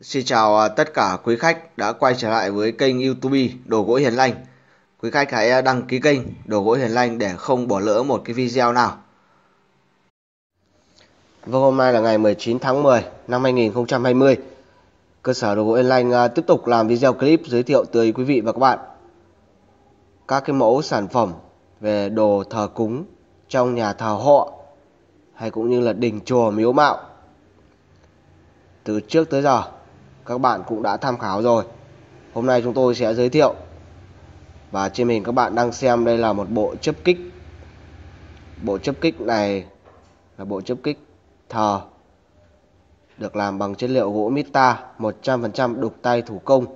Xin chào à, tất cả quý khách đã quay trở lại với kênh YouTube Đồ gỗ Hiền Lành. Quý khách hãy à, đăng ký kênh Đồ gỗ Hiền Lành để không bỏ lỡ một cái video nào. Và hôm nay là ngày 19 tháng 10 năm 2020. Cơ sở Đồ gỗ Hiền Lành à, tiếp tục làm video clip giới thiệu tới quý vị và các bạn các cái mẫu sản phẩm về đồ thờ cúng trong nhà thờ họ hay cũng như là đình chùa miếu mạo từ trước tới giờ các bạn cũng đã tham khảo rồi. Hôm nay chúng tôi sẽ giới thiệu và trên hình các bạn đang xem đây là một bộ chấp kích. Bộ chấp kích này là bộ chấp kích thờ, được làm bằng chất liệu gỗ mita 100% đục tay thủ công.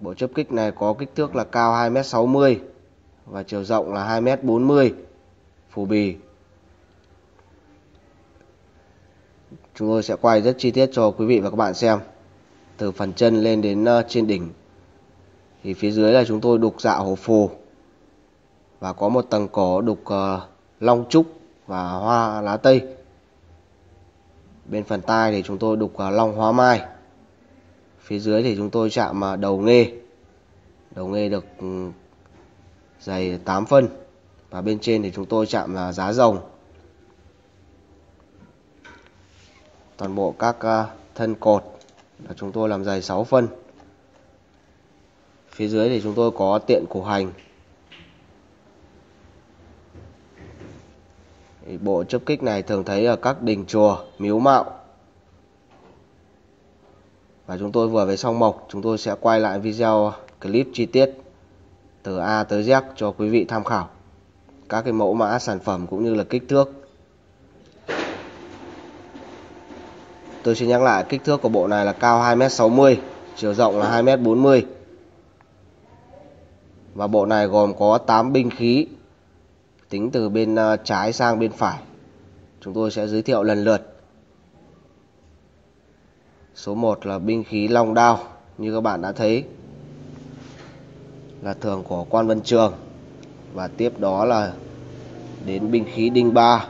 Bộ chấp kích này có kích thước là cao 2m60 và chiều rộng là 2m40 phù bì. Chúng tôi sẽ quay rất chi tiết cho quý vị và các bạn xem. Từ phần chân lên đến ờ, trên đỉnh. Thì phía dưới là chúng tôi đục dạ hồ phù. Và có một tầng cỏ đục uh, long trúc và hoa lá tây. Bên phần tai thì chúng tôi đục uh, long hóa mai. Phía dưới thì chúng tôi chạm uh, đầu nghê. Đầu nghê được ừ, dày 8 phân. Và bên trên thì chúng tôi chạm là giá rồng. Toàn bộ các ờ, thân cột. Là chúng tôi làm dày 6 phân. Phía dưới thì chúng tôi có tiện củ hành. Bộ chấp kích này thường thấy ở các đình chùa, miếu mạo. Và chúng tôi vừa về xong mộc, chúng tôi sẽ quay lại video clip chi tiết từ A tới Z cho quý vị tham khảo. Các cái mẫu mã sản phẩm cũng như là kích thước. Tôi xin nhắc lại kích thước của bộ này là cao 2m60, chiều rộng là 2m40. Và bộ này gồm có 8 binh khí tính từ bên à, trái sang bên phải. Chúng tôi sẽ giới thiệu lần lượt. Số 1 là binh khí long đao như các bạn đã thấy là thường của quan Vân Trường và tiếp đó là đến binh khí đinh ba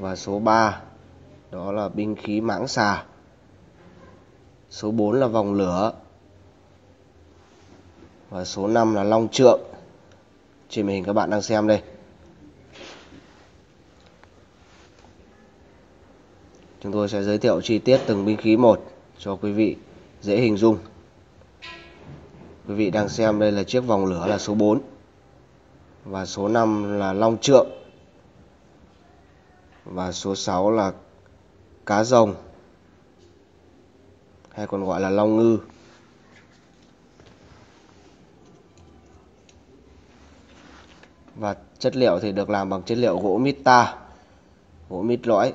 và số 3 đó là binh khí mãng xà. Số 4 là vòng lửa. Và số 5 là long trượng. Trên màn hình các bạn đang xem đây. Chúng tôi sẽ giới thiệu chi tiết từng binh khí một cho quý vị dễ hình dung. Quý vị đang xem đây là chiếc vòng lửa là số 4 và số 5 là long trượng và số 6 là cá rồng, hay còn gọi là long ngư. Và chất liệu thì được làm bằng chất liệu gỗ mita gỗ mít lõi.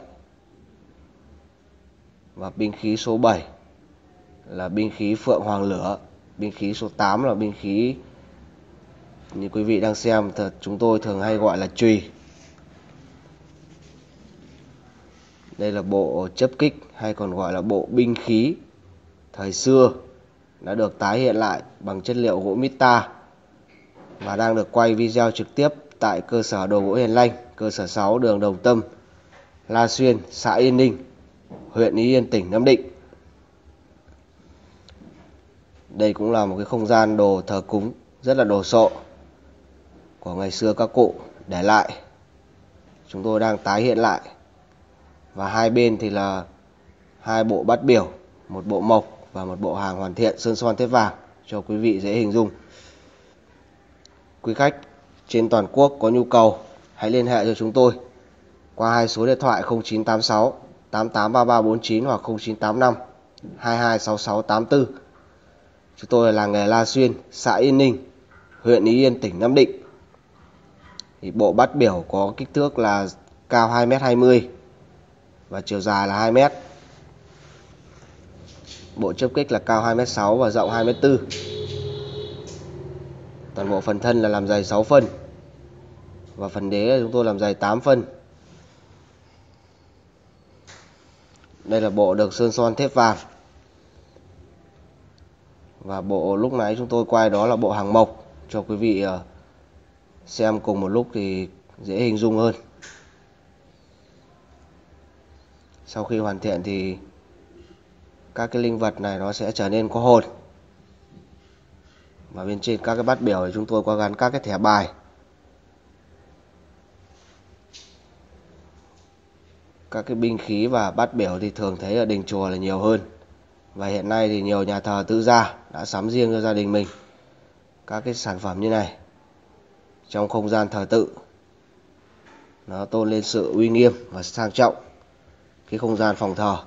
Và binh khí số 7 là binh khí phượng hoàng lửa. Binh khí số 8 là binh khí, như quý vị đang xem, thật chúng tôi thường hay gọi là chùy. Đây là bộ chấp kích hay còn gọi là bộ binh khí thời xưa đã được tái hiện lại bằng chất liệu gỗ mita và đang được quay video trực tiếp tại cơ sở đồ gỗ Hiền Lanh, cơ sở 6 đường Đồng Tâm, La Xuyên, xã Yên Ninh, huyện Ý Yên, tỉnh Nam Định. Đây cũng là một cái không gian đồ thờ cúng rất là đồ sộ của ngày xưa các cụ để lại. Chúng tôi đang tái hiện lại và hai bên thì là hai bộ bát biểu, một bộ mộc và một bộ hàng hoàn thiện, sơn son thép vàng, cho quý vị dễ hình dung. Quý khách trên toàn quốc có nhu cầu, hãy liên hệ cho chúng tôi qua hai số điện thoại 0986 883349 hoặc 0985 226684 chúng tôi là làng nghề La Xuyên, xã Yên Ninh, huyện Ý Yên, tỉnh Nam Định. Thì bộ bát biểu có kích thước là cao 2m20 và chiều dài là 2 m. Bộ chớp kích là cao 2m6 và rộng 2m4. Toàn bộ phần thân là làm dày 6 phân. Và phần đế là chúng tôi làm dày 8 phân. Đây là bộ được sơn son thép vàng. Và bộ lúc nãy chúng tôi quay đó là bộ hàng mộc, cho quý vị ờ, xem cùng một lúc thì dễ hình dung hơn. Sau khi hoàn thiện thì các cái linh vật này nó sẽ trở nên có hồn. Và bên trên các cái bát biểu thì chúng tôi có gắn các cái thẻ bài. Các cái binh khí và bát biểu thì thường thấy ở đình chùa là nhiều hơn. Và hiện nay thì nhiều nhà thờ tự gia đã sắm riêng cho gia đình mình các cái sản phẩm như này. Trong không gian thờ tự, nó tôn lên sự uy nghiêm và sang trọng cái không gian phòng thờ.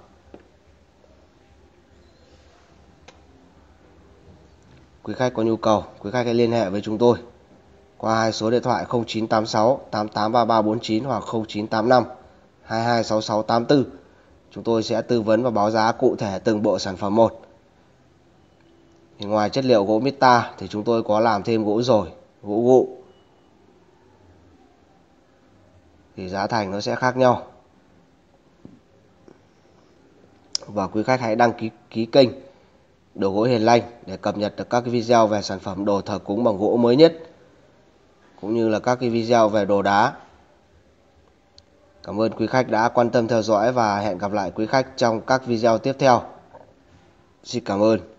Quý khách có nhu cầu, quý khách hãy liên hệ với chúng tôi qua hai số điện thoại 0986 883349 hoặc 0985 226684 chúng tôi sẽ tư vấn và báo giá cụ thể từng bộ sản phẩm một. Thì ngoài chất liệu gỗ Mita thì chúng tôi có làm thêm gỗ rồi gỗ gụ. Thì giá thành nó sẽ khác nhau. Và quý khách hãy đăng ký ký kênh đồ gỗ hiền lành để cập nhật được các cái video về sản phẩm đồ thờ cúng bằng gỗ mới nhất, cũng như là các cái video về đồ đá Cảm ơn quý khách đã quan tâm theo dõi và hẹn gặp lại quý khách trong các video tiếp theo. Xin cảm ơn.